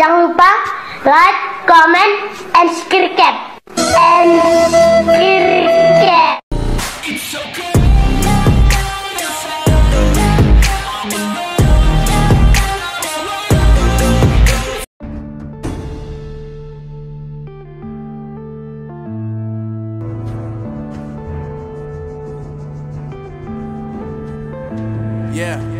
Jangan lupa like, comment, and subscribe. And subscribe. Yeah.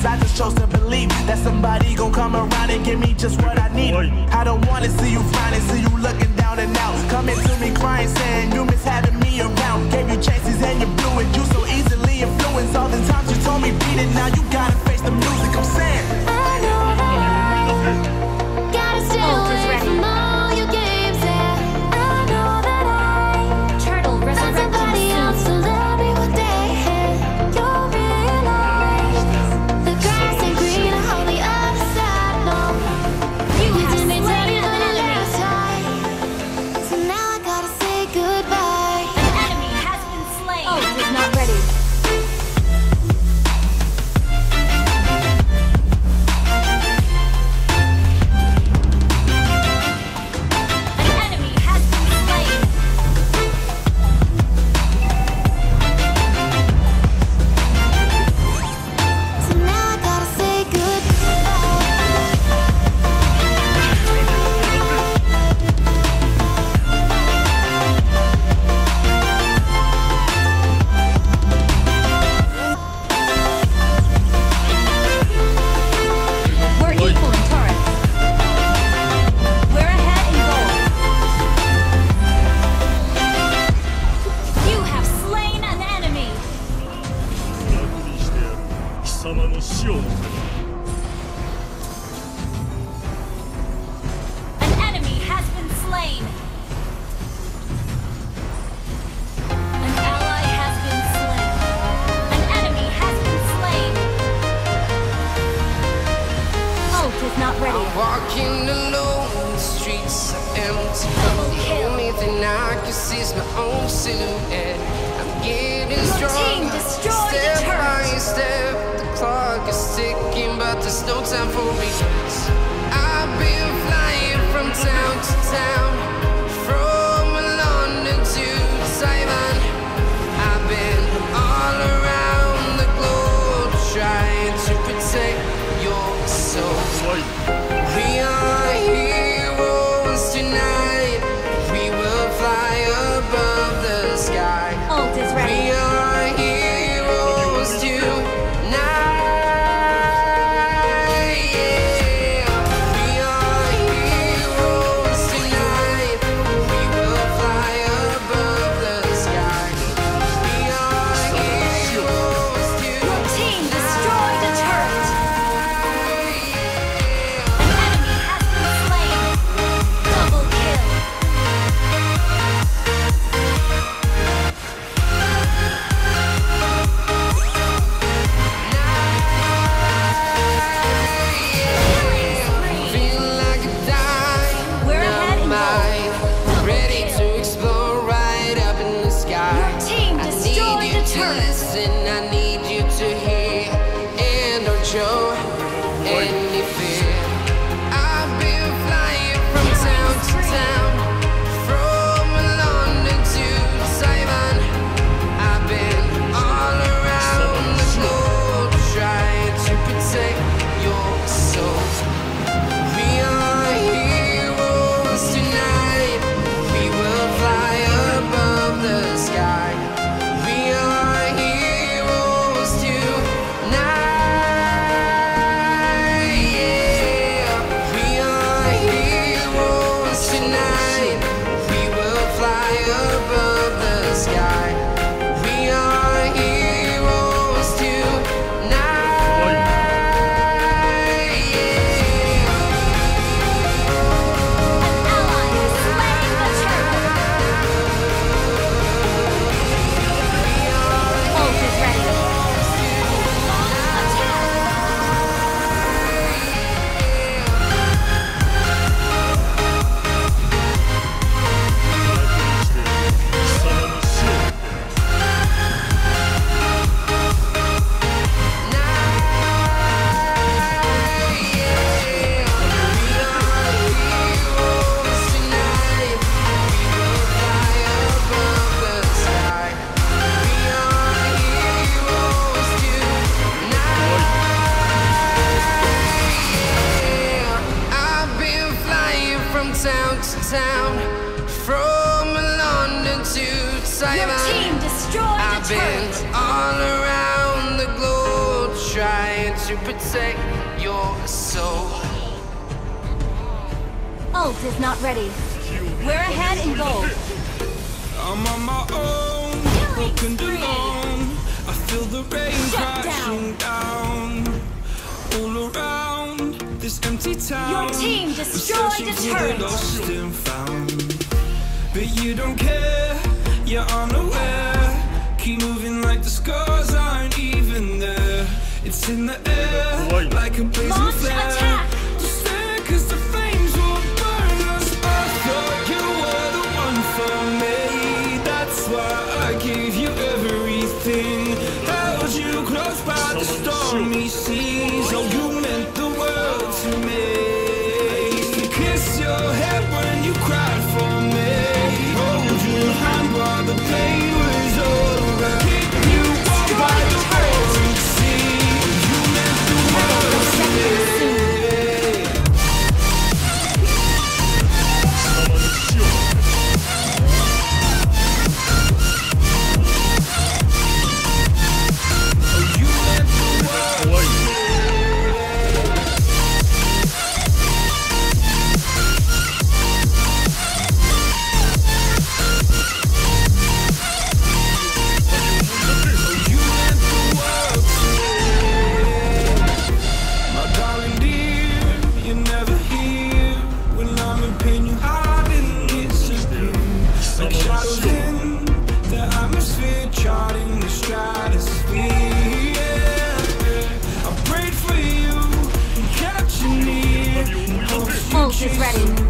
Cause I just chose to believe that somebody gon' come around and give me just what I need. I don't wanna see you finding, see you looking no time for regrets. I've been flying from town to town, from London to Taiwan. I've been all around the globe trying to protect your soul. town to town, from London to Taiwan. Your team destroyed I've been all around the globe trying to protect your soul. Ult is not ready. We're ahead in gold. I'm on my own, this empty town. Your team destroyed the turret. But you don't care, you're unaware. Keep moving like the scars aren't even there. It's in the air, like a blazing flare. Battling the atmosphere, charting the stratosphere. Is ready.